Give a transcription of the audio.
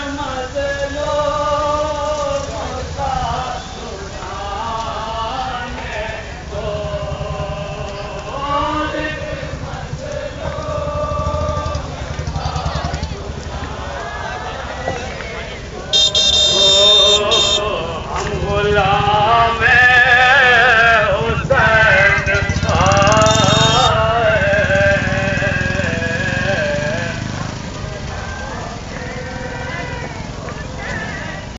mother.